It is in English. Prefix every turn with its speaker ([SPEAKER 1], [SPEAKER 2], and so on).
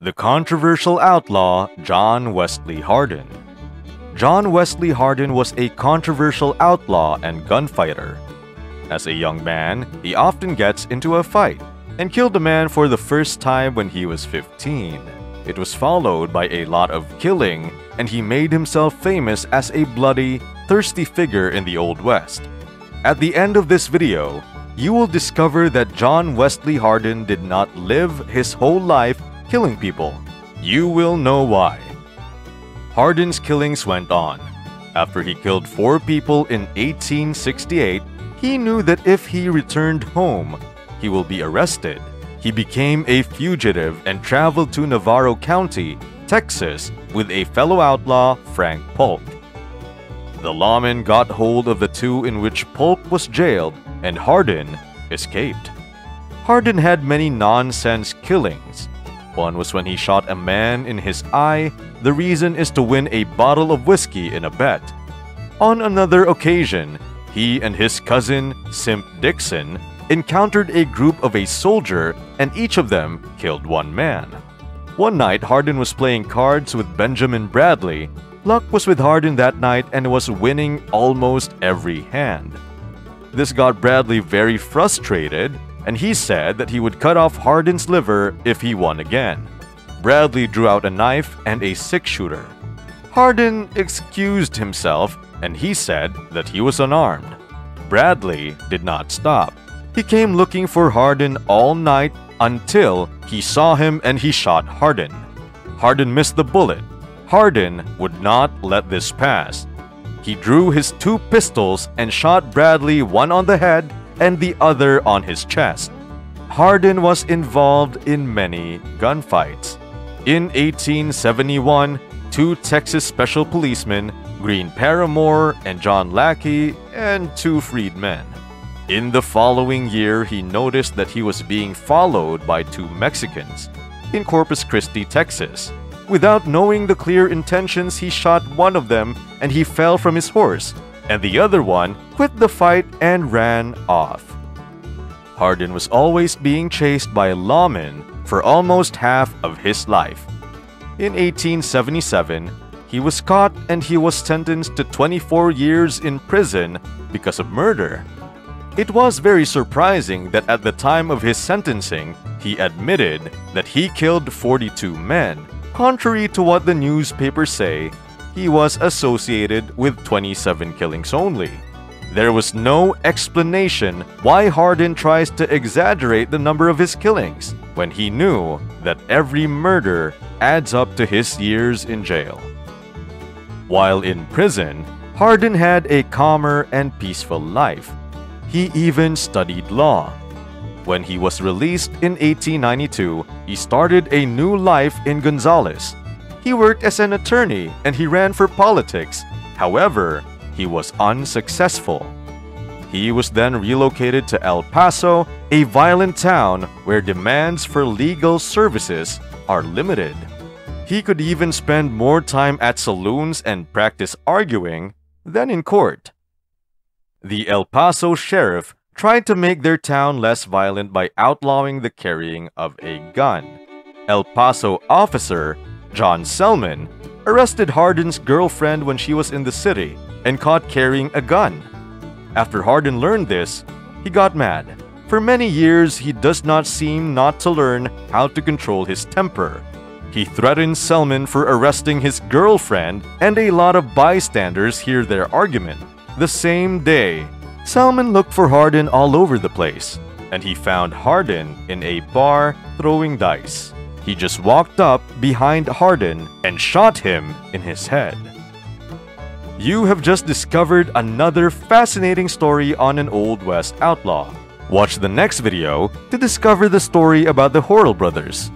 [SPEAKER 1] The controversial outlaw John Wesley Hardin. John Wesley Hardin was a controversial outlaw and gunfighter. As a young man, he often gets into a fight and killed a man for the first time when he was 15. It was followed by a lot of killing, and he made himself famous as a bloody, thirsty figure in the Old West. At the end of this video, you will discover that John Wesley Hardin did not live his whole life killing people. You will know why. Hardin's killings went on. After he killed four people in 1868, he knew that if he returned home, he will be arrested. He became a fugitive and traveled to Navarro County, Texas, with a fellow outlaw, Frank Polk. The lawmen got hold of the two in which Polk was jailed, and Hardin escaped. Hardin had many nonsense killings. One was when he shot a man in his eye. The reason is to win a bottle of whiskey in a bet. On another occasion, he and his cousin, Simp Dixon, encountered a group of a soldier and each of them killed one man. One night, Hardin was playing cards with Benjamin Bradley. Luck was with Hardin that night and was winning almost every hand. This got Bradley very frustrated, and he said that he would cut off Hardin's liver if he won again. Bradley drew out a knife and a six shooter. Hardin excused himself and he said that he was unarmed. Bradley did not stop. He came looking for Hardin all night until he saw him and he shot Hardin. Hardin missed the bullet. Hardin would not let this pass. He drew his two pistols and shot Bradley one on the head and the other on his chest. Hardin was involved in many gunfights. In 1871, two Texas special policemen, Green Paramore and John Lackey, and two freedmen. In the following year, he noticed that he was being followed by two Mexicans in Corpus Christi, Texas. Without knowing the clear intentions, he shot one of them and he fell from his horse, and the other one quit the fight and ran off. Hardin was always being chased by lawmen for almost half of his life. In 1877, he was caught and he was sentenced to 24 years in prison because of murder. It was very surprising that at the time of his sentencing, he admitted that he killed 42 men. Contrary to what the newspapers say, he was associated with 27 killings only. There was no explanation why Hardin tries to exaggerate the number of his killings when he knew that every murder adds up to his years in jail. While in prison, Hardin had a calmer and peaceful life. He even studied law. When he was released in 1892, he started a new life in Gonzales. He worked as an attorney and he ran for politics. However, he was unsuccessful. He was then relocated to El Paso, a violent town where demands for legal services are limited. He could even spend more time at saloons and practice arguing than in court. The El Paso sheriff tried to make their town less violent by outlawing the carrying of a gun. El Paso officer John Selman arrested Hardin's girlfriend when she was in the city and caught carrying a gun. After Hardin learned this, he got mad. For many years, he does not seem not to learn how to control his temper. He threatened Selman for arresting his girlfriend, and a lot of bystanders hear their argument. The same day, Selman looked for Hardin all over the place, and he found Hardin in a bar throwing dice. He just walked up behind Hardin and shot him in his head. You have just discovered another fascinating story on an Old West outlaw. Watch the next video to discover the story about the Horrell brothers.